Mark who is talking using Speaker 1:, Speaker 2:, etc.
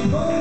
Speaker 1: Rainbow.